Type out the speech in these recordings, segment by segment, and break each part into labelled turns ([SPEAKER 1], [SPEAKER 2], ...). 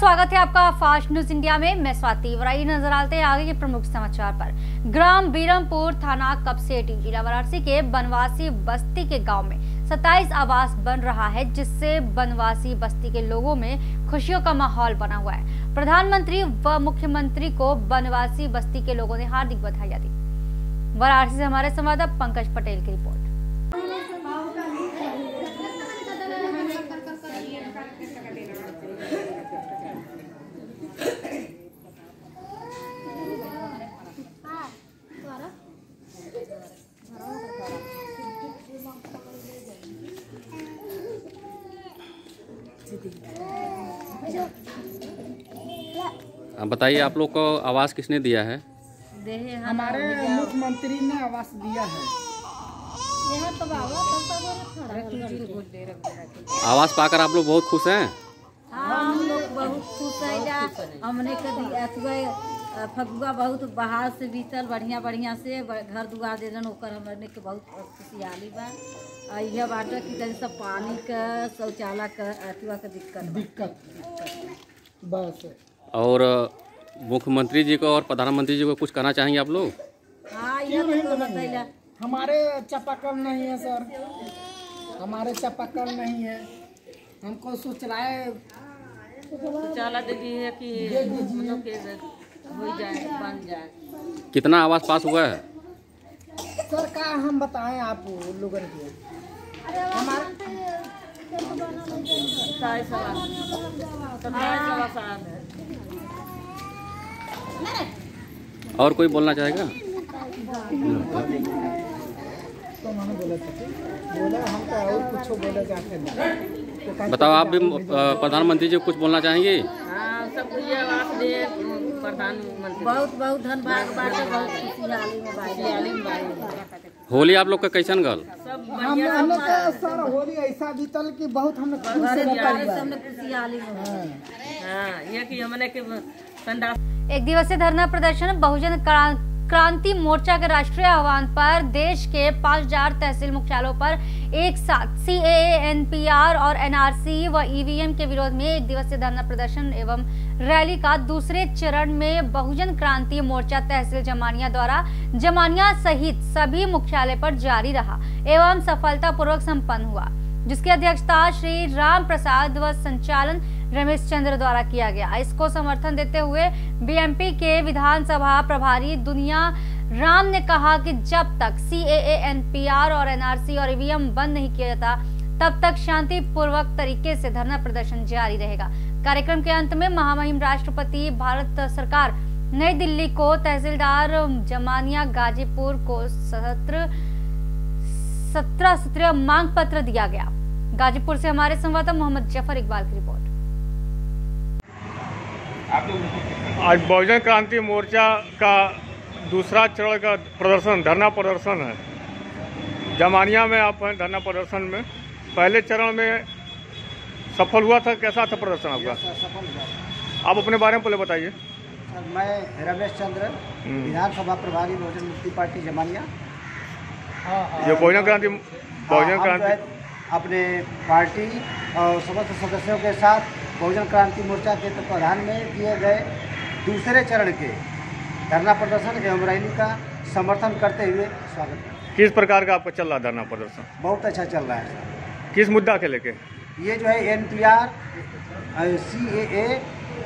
[SPEAKER 1] स्वागत है आपका फास्ट न्यूज़ इंडिया में। मैं स्वाति वराई नज़र आते हैं आगे के प्रमुख समाचार पर। ग्राम बीरमपुर थाना कपसेटी, जिला वाराणसी के बनवासी बस्ती के गाँव में 27 आवास बन रहा है, जिससे बनवासी बस्ती के लोगों में खुशियों का माहौल बना हुआ है। प्रधानमंत्री व मुख्यमंत्री को बनवासी बस्ती के लोगों ने हार्दिक बधाई दी। वाराणसी से हमारे संवाददाता पंकज पटेल की रिपोर्ट
[SPEAKER 2] आप बताइए आप लोग को आवाज़ किसने दिया है?
[SPEAKER 3] हमारे मुख्यमंत्री ने आवास दिया है।
[SPEAKER 2] आवाज़ पाकर आप लोग बहुत खुश हैं?
[SPEAKER 4] हम लोग बहुत खुश है हमने कभी फगुआ बहुत बाहर से बीतल बढ़िया बढ़िया से घर दुआर देलन ओकर हमने के बहुत खुशहाली बा। यह बाटे कि कहीं सब पानी का शौचालय का अथुआ का दिक्कत
[SPEAKER 3] दिक्कत। बस।
[SPEAKER 2] और मुख्यमंत्री जी को और प्रधानमंत्री जी को कुछ कहना चाहेंगे आप लोग?
[SPEAKER 4] हाँ तो
[SPEAKER 3] हमारे चापाकल नहीं है सर। हमारे चापाकल नहीं है। हमको शौचालय
[SPEAKER 4] शौचालय दे दी है कि के हो जाए बन जाए।
[SPEAKER 2] कितना आवाज़ पास हुआ है?
[SPEAKER 3] सर का हम बताएँ आप लोगन के? हमारे
[SPEAKER 2] और कोई बोलना चाहेगा?
[SPEAKER 3] मैंने बोला था बोला हम और कुछ बोले जाते नहीं कहा-
[SPEAKER 2] बताओ आप भी प्रधानमंत्री जी कुछ बोलना चाहेंगे?
[SPEAKER 4] हाँ सब कुछ आवास दे प्रधानमंत्री। बहुत बहुत धन्यवाद बहुत
[SPEAKER 2] होली आप लोग का कैसन गल?
[SPEAKER 4] सब
[SPEAKER 3] हम हमने सर होली ऐसा बीतल कि बहुत हमने खुश है
[SPEAKER 4] हाँ ये कि हमने के
[SPEAKER 1] एक दिवसीय धरना प्रदर्शन, बहुजन क्रांति मोर्चा के राष्ट्रीय आह्वान पर देश के 5000 तहसील मुख्यालयों पर एक साथ सी एनपीआर और एनआरसी व ईवीएम के विरोध में एक दिवसीय धरना प्रदर्शन एवं रैली का दूसरे चरण में बहुजन क्रांति मोर्चा तहसील जमानिया द्वारा जमानिया सहित सभी मुख्यालय पर जारी रहा एवं सफलतापूर्वक संपन्न हुआ, जिसकी अध्यक्षता श्री राम प्रसाद व संचालन रमेश चंद्र द्वारा किया गया। इसको समर्थन देते हुए बीएमपी के विधानसभा प्रभारी दुनिया राम ने कहा कि जब तक सी एनपीआर और एनआरसी और ईवीएम बंद नहीं किया जाता, तब तक शांतिपूर्वक तरीके से धरना प्रदर्शन जारी रहेगा। कार्यक्रम के अंत में महामहिम राष्ट्रपति, भारत सरकार नई दिल्ली को तहसीलदार जमानिया गाजीपुर को सत्र सत्रह सत्रह मांग पत्र दिया गया। गाजीपुर से हमारे संवाददाता मोहम्मद ज़फ़र इकबाल की रिपोर्ट।
[SPEAKER 5] आज बहुजन क्रांति मोर्चा का दूसरा चरण का प्रदर्शन धरना प्रदर्शन है। जमानिया में आप हैं धरना प्रदर्शन में। पहले चरण में सफल हुआ था कैसा था प्रदर्शन आपका? सफल हुआ आप अपने बारे में पहले बताइए।
[SPEAKER 6] सर मैं रमेश चंद्र
[SPEAKER 5] हम्म।
[SPEAKER 6] विधानसभा प्रभारी बहुजन मुक्ति पार्टी जमानिया।
[SPEAKER 5] ये बहुजन क्रांति
[SPEAKER 6] हाँ,
[SPEAKER 5] बहुजन क्रांति
[SPEAKER 6] अपने पार्टी और समस्त सदस्यों के साथ बहुजन क्रांति मोर्चा के तत्वाधान में किए गए दूसरे चरण के धरना प्रदर्शन एवं रैली का समर्थन करते हुए स्वागत करते
[SPEAKER 5] किस प्रकार का आपका चल रहा धरना प्रदर्शन?
[SPEAKER 6] बहुत अच्छा चल रहा है
[SPEAKER 5] किस मुद्दा के लेके?
[SPEAKER 6] ये जो है N P R C A A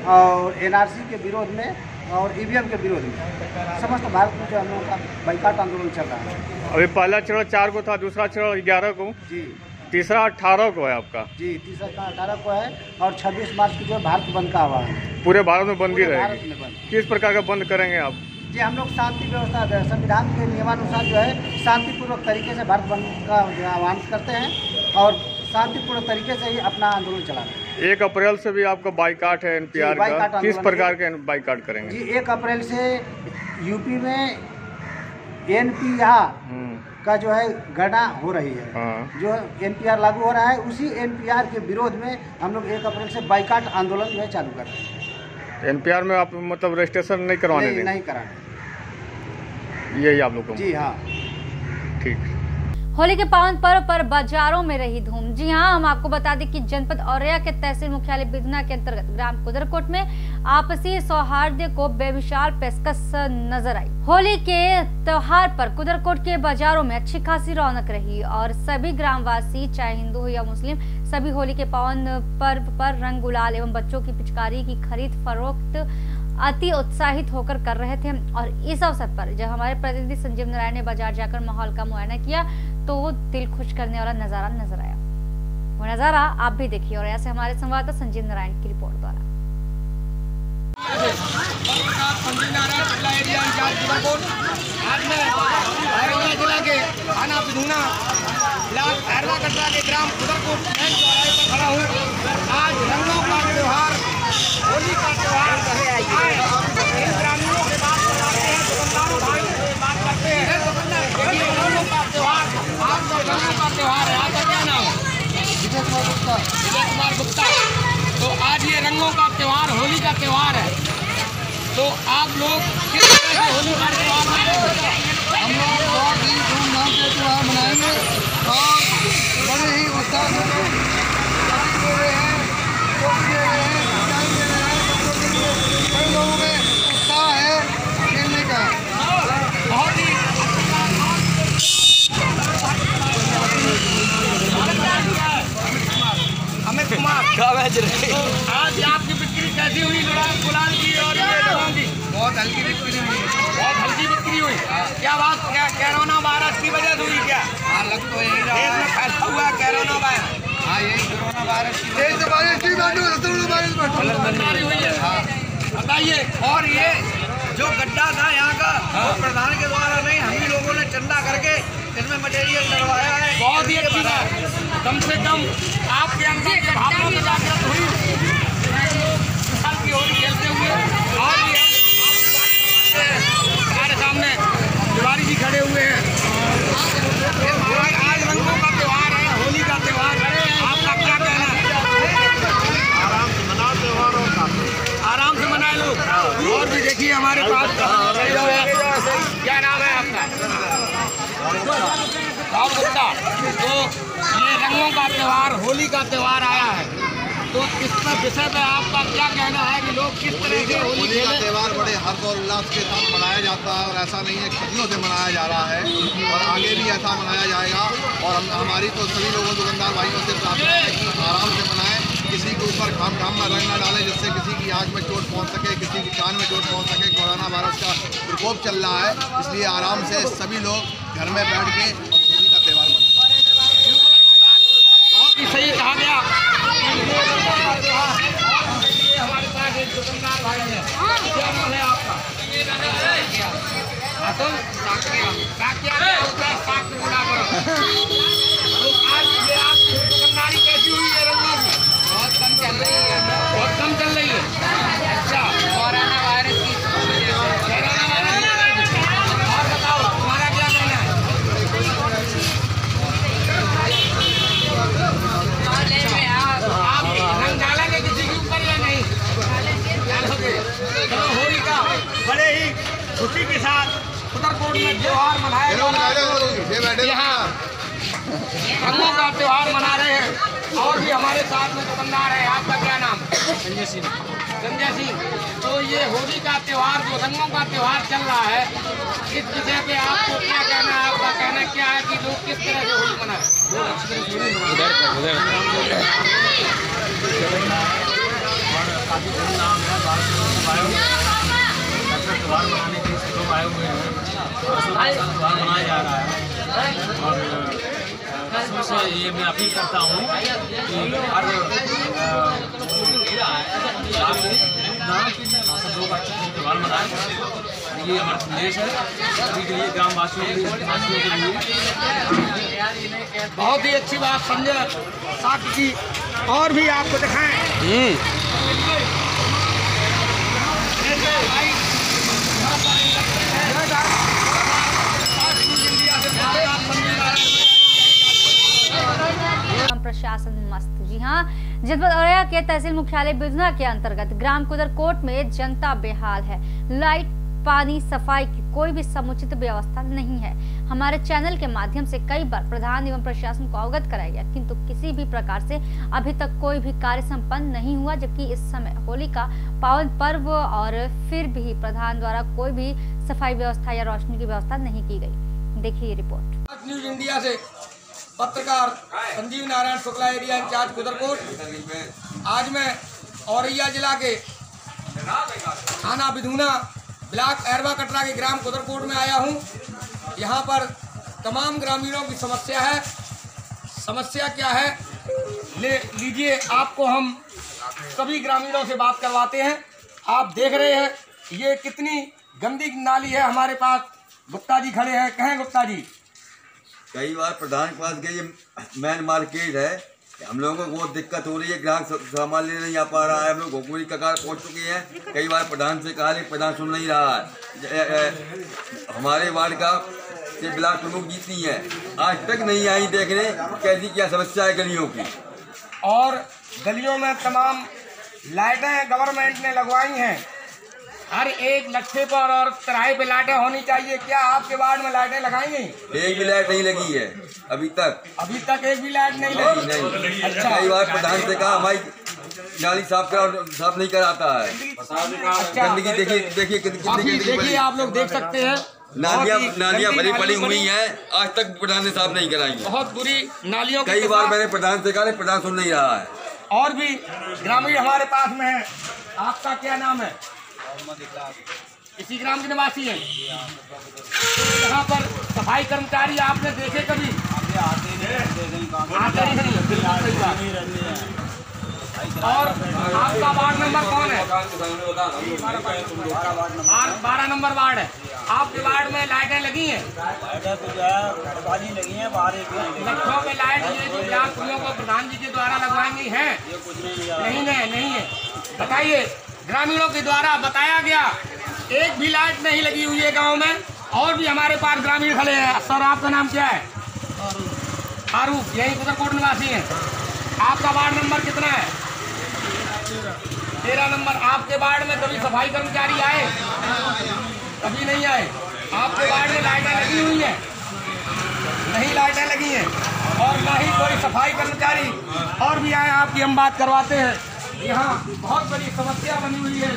[SPEAKER 6] और एन आर सी के विरोध में और ई वी एम के विरोध में। समस्त भारत में जो हम लोगों का बाइकाट आंदोलन चल रहा है।
[SPEAKER 5] अभी पहला चरण चार को था दूसरा चरण ग्यारह को।
[SPEAKER 6] जी।
[SPEAKER 5] तीसरा अठारह को है आपका।
[SPEAKER 6] जी तीसरा अठारह को है और 26 मार्च को जो है भारत बंद का हुआ है।
[SPEAKER 5] पूरे भारत में बंदी रहेगी। किस प्रकार का बंद करेंगे आप?
[SPEAKER 6] जी हम लोग शांति व्यवस्था संविधान के नियमानुसार जो है शांतिपूर्वक तरीके से भारत बंद का आह्वान करते हैं और शांतिपूर्ण तरीके से ही अपना आंदोलन चला रहे हैं।
[SPEAKER 5] एक अप्रैल से भी आपका बाइकाट है एनपीआर का। किस प्रकार के बाइकाट करेंगे?
[SPEAKER 6] जी एक अप्रैल से यूपी में एन का जो है गणना हो रही है।
[SPEAKER 5] हाँ।
[SPEAKER 6] जो एनपीआर लागू हो रहा है उसी एनपीआर के विरोध में हम लोग एक अप्रैल से बाइकाट आंदोलन जो है चालू कर रहे हैं।
[SPEAKER 5] एनपीआर में आप मतलब रजिस्ट्रेशन नहीं करवाने
[SPEAKER 6] नहीं नहीं कराना।
[SPEAKER 5] यही आप लोग
[SPEAKER 6] जी हाँ।
[SPEAKER 5] ठीक।
[SPEAKER 1] होली के पावन पर्व पर बाजारों में रही धूम। जी हाँ हम आपको बता दें कि जनपद औरैया के तहसील मुख्यालय बिजना के अंतर्गत ग्राम कुदरकोट में आपसी सौहार्द को बेविशाल पेशकश नज़र आई। होली के त्योहार पर कुदरकोट के बाजारों में अच्छी खासी रौनक रही और सभी ग्रामवासी, चाहे हिंदू हो या मुस्लिम, सभी होली के पावन पर्व पर रंग, गुलाल एवं बच्चों की पिचकारी की खरीद फरोख्त अति उत्साहित होकर कर रहे थे। और इस अवसर पर जब हमारे प्रतिनिधि संजीव नारायण ने बाज़ार जाकर माहौल का मुआयना किया तो वो दिल खुश करने वाला नज़ारा नज़र आया। वो नज़ारा आप भी देखिए और ऐसे हमारे संवाददाता संजीव नारायण की रिपोर्ट द्वारा।
[SPEAKER 7] खड़ा हूँ आज रंगों का त्योहार, होली का त्योहार आए इन ग्रामीणों से बात कराते हैं दुकानदारों भाई से बात करते हैं देखिए रंगों का त्योहार आज तो रंगों का त्योहार है आपका क्या नाम है विजय कुमार गुप्ता तो आज ये रंगों का त्यौहार, होली का त्यौहार है। तो आप लोग किस तरह से होली का त्यौहार
[SPEAKER 8] हम लोग बहुत ही धूमधाम से त्यौहार मनाएँगे और बड़े ही उत्साह से लोग हैं टोपी दे रहे हैं मिठाई दे रहे हैं बच्चों के लिए कई लोगों में उत्साह है खेलने का
[SPEAKER 7] बहुत ही अमित कुमार तो आज आपकी बिक्री कैसी हुई गुलाल गुलाल की और ये रंगों की बहुत हल्की बिक्री हुई बहुत हल्की बिक्री हुई क्या बात क्या कोरोना वायरस की वजह से हुई क्या लग तो यही रहा देश में फैला हुआ है कोरोना वायरस हाँ यही कोरोना वायरस की
[SPEAKER 8] देश से बारिश की बाटू रसगुल्ला बारिश बाटू
[SPEAKER 7] बीमारी हुई है बताइए और ये जो गड्ढा था यहाँ का वो प्रधान के द्वारा नहीं हम ही लोगों ने चंदा करके इसमें मटेरियल डलवाया है। बहुत ही अच्छी बात। कम से कम आपके अंदर भावना में जागृत हुई। की होली खेलते हुए और भी हमारे सामने तिवारी जी खड़े हुए हैं। आज रंगों का त्योहार है होली का त्योहार है आपका क्या कहना है आराम से मनाए लोग और भी देखिए हमारे पास। क्या नाम है आपका? राहुल गुप्ता। तो ये रंगों का त्यौहार होली का त्यौहार आया है। तो इस पर विषय पे आपका क्या कहना है कि लोग किस तरह से होली
[SPEAKER 8] का
[SPEAKER 7] खेलें?
[SPEAKER 8] त्यौहार बड़े हर्ष और उल्लास के साथ मनाया जाता है और ऐसा नहीं है सदियों से मनाया जा रहा है और आगे भी ऐसा मनाया जाएगा और हम हमारी तो सभी लोगों दुकानदार भाइयों से प्रार्थना है कि आराम से मनाएँ किसी के ऊपर खाम खाम में रंग न डालें जिससे किसी की आँख में चोट पहुँच सके किसी की कान में चोट पहुँच सके। कोरोना वायरस का प्रकोप चल रहा है इसलिए आराम से सभी लोग घर में बैठ के और होली का त्यौहार
[SPEAKER 7] बहुत ही सही कहा गया। हमारे पास एक दुकानदार भाई है क्या नाम है आपका अतुल साकिया होता है साक से बोला करो तो आज ये आपकी दुकानदारी कैसी हुई है रंगों की बहुत कम चल रही है बहुत कम चल रही है अच्छा कोरोना वायरस की कोरोना वायरस की वजह से। और बताओ तुम्हारा क्या कहना है आप रंग डालेंगे किसी के ऊपर या नहीं डालोगे चलो होली का बड़े ही खुशी के साथ उत्तरकोट में त्योहार मनाया जा रहा है। यहाँ रंगों का त्योहार मना रहे हैं। और भी हमारे साथ में दुकानदार है। आपका क्या नाम? संजय सिंह। संजय सिंह। तो ये होली का त्योहार जो रंगों का त्योहार चल रहा है। इस विषय पे आपको क्या कहना है? आपका कहना क्या है कि लोग किस तरह से होली मनाए
[SPEAKER 9] काफ़ी धूमधाम है भारत में अच्छा त्यौहार मनाने के आए हुए हैं। का जा रहा है। और अ, इसमें से ये मैं अपील करता हूँ कि हर लोग अच्छे त्यौहार ये हमारा संदेश है। के लिए ग्रामवासियों के लिए
[SPEAKER 7] बहुत ही अच्छी बात संजय साक्ष और भी आपको दिखाएँ
[SPEAKER 1] ग्राम प्रशासन मस्त। जी हाँ जनपद के तहसील मुख्यालय बिजना के अंतर्गत ग्राम कुदरकोट में जनता बेहाल है। लाइट, पानी, सफ़ाई की कोई भी समुचित व्यवस्था नहीं है। हमारे चैनल के माध्यम से कई बार प्रधान एवं प्रशासन को अवगत कराया गया, किंतु किसी भी प्रकार से अभी तक कोई भी कार्य संपन्न नहीं हुआ, जबकि इस समय होली का पावन पर्व और फिर भी प्रधान द्वारा कोई भी सफ़ाई व्यवस्था या रोशनी की व्यवस्था नहीं की गई। देखिए रिपोर्ट।
[SPEAKER 7] न्यूज़ इंडिया से। पत्रकार संजीव नारायण शुक्ला एरिया इंचार्ज कुदरकोट। आज मैं औरैया जिला के थाना बिधूना ब्लॉक एरवा कटरा के ग्राम कुदरकोट में आया हूँ। यहाँ पर तमाम ग्रामीणों की समस्या है। समस्या क्या है? ले लीजिए आपको हम सभी ग्रामीणों से बात करवाते हैं। आप देख रहे हैं ये कितनी गंदी नाली है हमारे पास। गुप्ता जी खड़े हैं। कहें गुप्ता जी?
[SPEAKER 10] कई बार प्रधान के पास गई मेन मार्केट है, हम लोगों को बहुत दिक्कत हो रही है, ग्राहक सामान लेने नहीं आ पा रहा है, हम लोग गोकुली कगार पहुँच चुके हैं। कई बार प्रधान से कहा लेकिन प्रधान सुन नहीं रहा है। ए- ए- हमारे वार्ड का से ब्लॉक प्रमुख जीती है, आज तक नहीं आई देखने कैसी क्या समस्या है गलियों की।
[SPEAKER 7] और गलियों में तमाम लाइटें गवर्नमेंट ने लगवाई हैं। हर एक लट्ठे पर और तिराहे पे लाइटें होनी चाहिए। क्या आपके वार्ड में लाइटें लगाई गई
[SPEAKER 10] एक भी लाइट नहीं लगी है अभी तक।
[SPEAKER 7] अभी तक एक भी लाइट नहीं लगी?
[SPEAKER 10] नहीं
[SPEAKER 7] अच्छा।
[SPEAKER 10] कई बार प्रधान से कहा हमारी नाली साफ़ करा साफ़ नहीं कराता है।
[SPEAKER 7] अच्छा।
[SPEAKER 10] गंदगी देखिए देखिए कितनी
[SPEAKER 7] देखिए आप लोग देख सकते हैं।
[SPEAKER 10] नालियाँ नालियाँ भरी पड़ी हुई। हैं। आज तक प्रधान ने साफ़ नहीं कराई
[SPEAKER 7] बहुत बुरी नालियों
[SPEAKER 10] कई बार मैंने प्रधान से कहा प्रधान सुन नहीं रहा है।
[SPEAKER 7] और भी ग्रामीण हमारे पास में है। आपका क्या नाम है? इसी ग्राम के निवासी हैं। तो यहाँ पर सफ़ाई कर्मचारी आपने देखे कभी? आते ही। नहीं बिल्कुल सही बात। और आपका वार्ड नंबर कौन है? बारह नंबर वार्ड है। आपके वार्ड में लाइटें लगी हैं? लखनऊ में लाइट ये जो को प्रधान जी के द्वारा लगवाई गई है नहीं है नहीं है। बताइए ग्रामीणों के द्वारा बताया गया, एक भी लाइट नहीं लगी हुई है गाँव में, और भी हमारे पास ग्रामीण खड़े हैं। सर, आपका नाम क्या है? फारूक, यही कुदरकोट निवासी हैं। आपका वार्ड नंबर कितना है? तेरह नंबर। आपके वार्ड में कभी सफ़ाई कर्मचारी आए? कभी नहीं आए। आपके वार्ड में लाइटें लगी हुई हैं? नहीं लाइटें लगी हैं। और ना ही कोई सफ़ाई कर्मचारी और भी आए, आपकी हम बात करवाते हैं। यहाँ बहुत बड़ी समस्या बनी हुई है।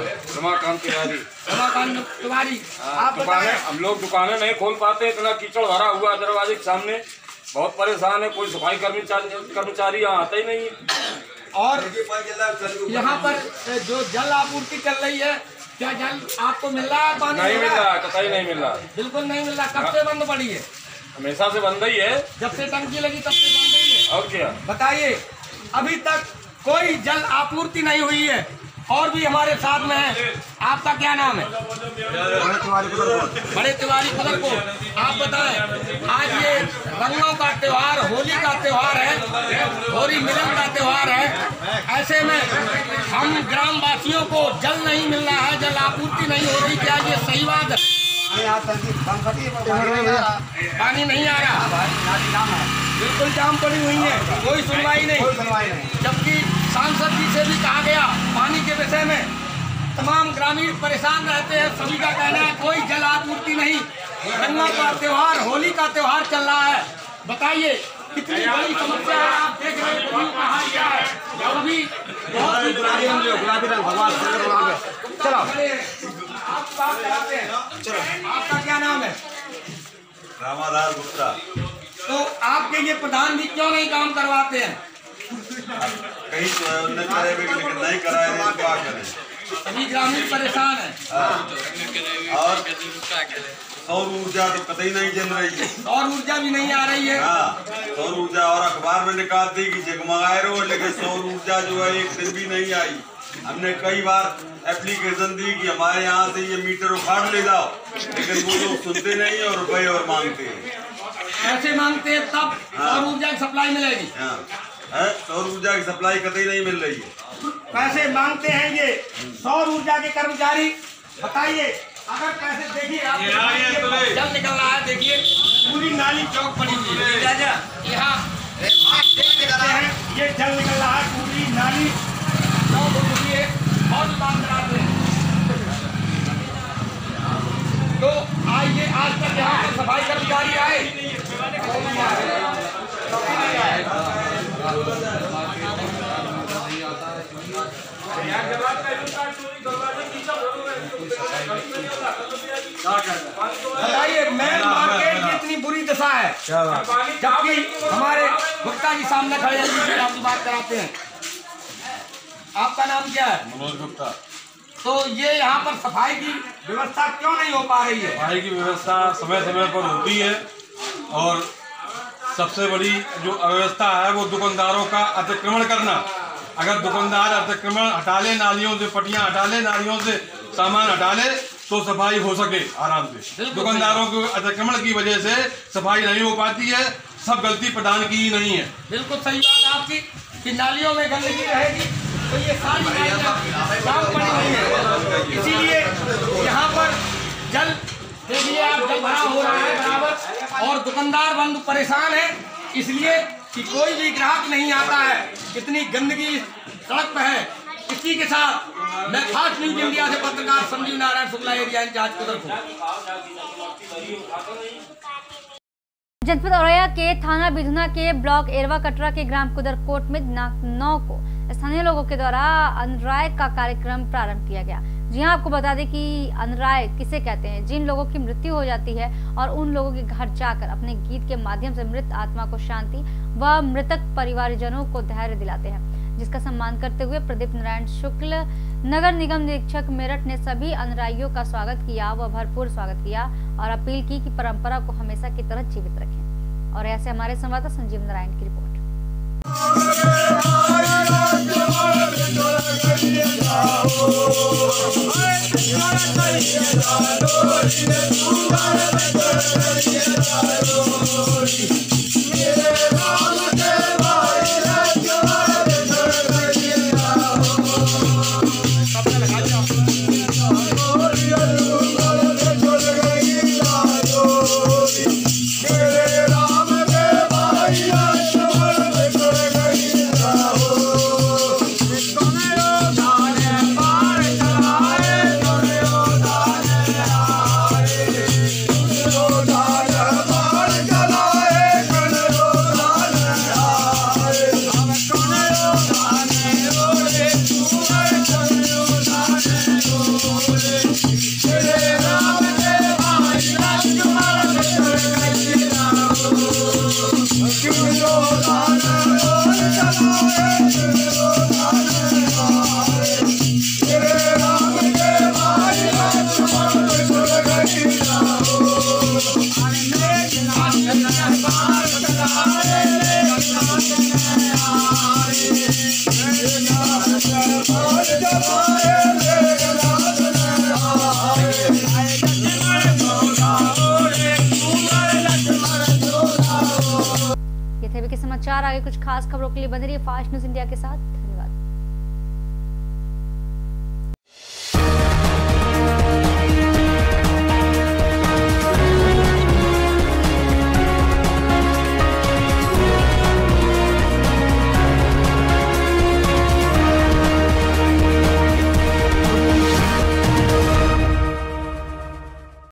[SPEAKER 7] है?
[SPEAKER 11] रमाकांत तिवारी।
[SPEAKER 7] रमाकांत तिवारी आप
[SPEAKER 11] दुकानें हम लोग दुकानें नहीं खोल पाते इतना कीचड़ भरा हुआ है दरवाजे के सामने। बहुत परेशान है कोई सफ़ाई कर्मचारी कर्मचारी यहाँ आता ही नहीं है।
[SPEAKER 7] और यहाँ पर जो जल आपूर्ति चल रही है क्या जल आपको मिल रहा है पानी
[SPEAKER 11] नहीं
[SPEAKER 7] मिल रहा है?
[SPEAKER 11] है कतई नहीं मिल रहा है।
[SPEAKER 7] बिल्कुल नहीं मिल रहा कब से बंद पड़ी है?
[SPEAKER 11] हमेशा से बंद ही है।
[SPEAKER 7] जब से टंकी लगी तब से बंद रही है।
[SPEAKER 11] और क्या?
[SPEAKER 7] बताइए अभी तक कोई जल आपूर्ति नहीं हुई है। और भी हमारे साथ में है। आपका क्या नाम है? बड़े तिवारी कुदर को आप बताएँ आज ये रंगों का त्योहार होली का त्योहार है होली मिलन का त्योहार है। ऐसे में हम ग्राम वासियों को जल नहीं मिल रहा है जल आपूर्ति नहीं हो रही क्या ये सही बात है? पानी नहीं आ रहा। बिल्कुल जाम पड़ी हुई है कोई सुनवाई नहीं। जबकि सांसद जी से भी कहा गया पानी के विषय में तमाम ग्रामीण परेशान रहते हैं सभी का कहना है कोई जल आपूर्ति नहीं। रंगों का त्योहार होली का त्योहार चल रहा है। बताइए कितनी बड़ी समस्या है आप देख रहे हैं गलियों का हाल क्या है अभी बहुत चलो। आप कराते हैं? आपका क्या नाम है?
[SPEAKER 10] रामालाल गुप्ता।
[SPEAKER 7] तो आपके ये प्रधान जी क्यों नहीं काम करवाते हैं?
[SPEAKER 10] कहीं तो करे लेकिन नहीं कराए तो क्या करें?
[SPEAKER 7] सभी ग्रामीण परेशान हैं।
[SPEAKER 10] और सौर ऊर्जा तो कतई नहीं जल रही है।
[SPEAKER 7] सौर ऊर्जा भी नहीं आ रही है।
[SPEAKER 10] हाँ सौर ऊर्जा और अखबार में निकाल दी कि जगमगाए रहो लेकिन सौर ऊर्जा जो है एक दिन भी नहीं आई। हमने कई बार एप्लीकेशन दी कि हमारे यहाँ से ये मीटर उखाड़ ले जाओ। लेकिन वो लोग सुनते नहीं और रुपए और मांगते हैं।
[SPEAKER 7] पैसे मांगते हैं तब सौर ऊर्जा की सप्लाई मिलेगी।
[SPEAKER 10] हाँ। सौर ऊर्जा की सप्लाई कतई नहीं मिल रही है।
[SPEAKER 7] पैसे मांगते हैं ये। सौर ऊर्जा के कर्मचारी बताइए अगर पैसे देखिए आप ये जल निकल रहा है देखिए। पूरी नाली चौक पड़ी हुई है। यहाँ सकते हैं। ये जल निकल रहा है पूरी नाली तो आइए, आज तक यहाँ पर सफ़ाई कर्मचारी आए। बताइए मेन मार्केट की इतनी बुरी दशा है, जबकि हमारे गुप्ता जी सामने खड़े हैं आपकी बात कराते हैं। आपका नाम क्या है?
[SPEAKER 12] मनोज गुप्ता।
[SPEAKER 7] तो ये यहाँ पर सफ़ाई की व्यवस्था क्यों नहीं हो पा रही है?
[SPEAKER 12] सफ़ाई की व्यवस्था समय समय पर होती है और सबसे बड़ी जो अव्यवस्था है वो दुकानदारों का अतिक्रमण करना। अगर दुकानदार अतिक्रमण हटा ले नालियों से पटियाँ हटा ले नालियों से सामान हटा ले तो सफ़ाई हो सके आराम से। दुकानदारों के अतिक्रमण की वजह से सफ़ाई नहीं हो पाती है सब गलती प्रदान की ही नहीं है।
[SPEAKER 7] बिल्कुल सही बात आपकी कि नालियों में गंदगी रहेगी। तो ये सारी जाम पड़ी हुई है। इसीलिए यहाँ पर जल देखिए आप जल भरा हो रहा है, बराबर। और दुकानदार बंद परेशान है, इसलिए कि कोई भी ग्राहक नहीं आता है। इतनी गंदगी सड़क पे है। इसी के साथ मैं फास्ट न्यूज़ इंडिया से पत्रकार संजीव नारायण शुक्ला एरिया इंचार्ज कुदरपुर
[SPEAKER 1] जनपद औरैया के थाना बिधुना के ब्लॉक एरवा कटरा के ग्राम कुदरकोट में नौ को स्थानीय लोगों के द्वारा अनराय का कार्यक्रम प्रारंभ किया गया। जी हाँ आपको बता दें कि अनराय किसे कहते हैं? जिन लोगों की मृत्यु हो जाती है और उन लोगों के घर जाकर अपने गीत के माध्यम से मृत आत्मा को शांति व मृतक परिवारजनों को धैर्य दिलाते हैं, जिसका सम्मान करते हुए प्रदीप नारायण शुक्ल नगर निगम निरीक्षक मेरठ ने सभी अनुरागियों का स्वागत किया व भरपूर स्वागत किया और अपील की कि परंपरा को हमेशा की तरह जीवित रखें। और ऐसे हमारे संवाददाता संजीव नारायण की रिपोर्ट। ये समाचार। आगे कुछ खास खबरों के लिए बने रहिए फास्ट न्यूज़ इंडिया के साथ।